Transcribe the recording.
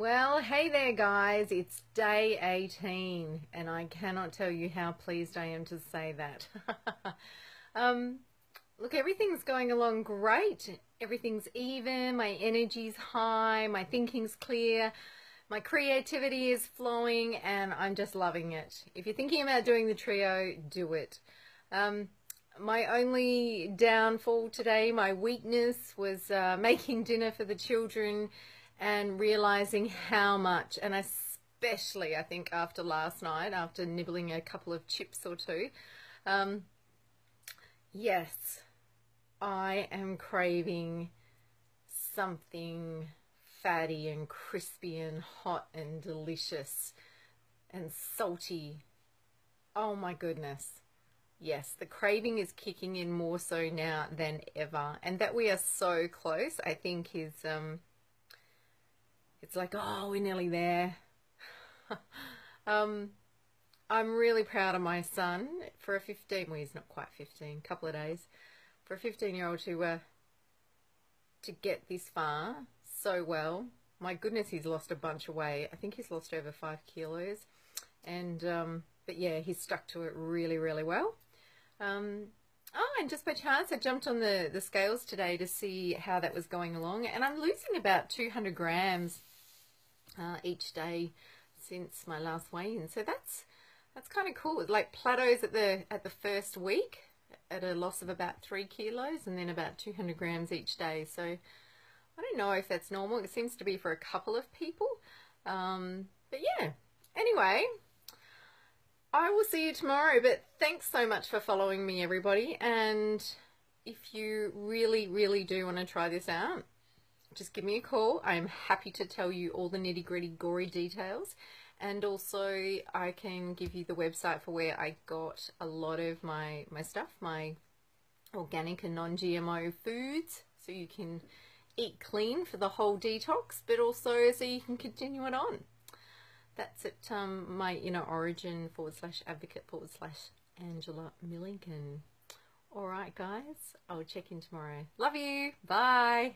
Well, hey there, guys. It's day 18, and I cannot tell you how pleased I am to say that. um, look, everything's going along great. Everything's even. My energy's high. My thinking's clear. My creativity is flowing, and I'm just loving it. If you're thinking about doing the trio, do it. Um, my only downfall today, my weakness, was uh, making dinner for the children and realizing how much, and especially I think after last night, after nibbling a couple of chips or two, um, yes, I am craving something fatty and crispy and hot and delicious and salty. Oh my goodness. Yes, the craving is kicking in more so now than ever. And that we are so close, I think, is um, it's like, oh, we're nearly there. um, I'm really proud of my son for a 15, well, he's not quite 15, couple of days, for a 15 year old to, uh, to get this far so well. My goodness, he's lost a bunch of weight. I think he's lost over five kilos. And, um, but yeah, he's stuck to it really, really well. Um, oh, and just by chance, I jumped on the, the scales today to see how that was going along. And I'm losing about 200 grams uh, each day since my last weigh-in. So that's that's kind of cool. Like plateaus at the at the first week at a loss of about three kilos and then about 200 grams each day. So I don't know if that's normal. It seems to be for a couple of people. Um, but yeah, anyway, I will see you tomorrow. But thanks so much for following me, everybody. And if you really, really do want to try this out, just give me a call. I'm happy to tell you all the nitty gritty gory details. And also I can give you the website for where I got a lot of my, my stuff, my organic and non-GMO foods. So you can eat clean for the whole detox, but also so you can continue it on. That's at um, my InnerOrigin forward slash advocate forward slash Angela Milligan. Alright guys, I'll check in tomorrow. Love you. Bye.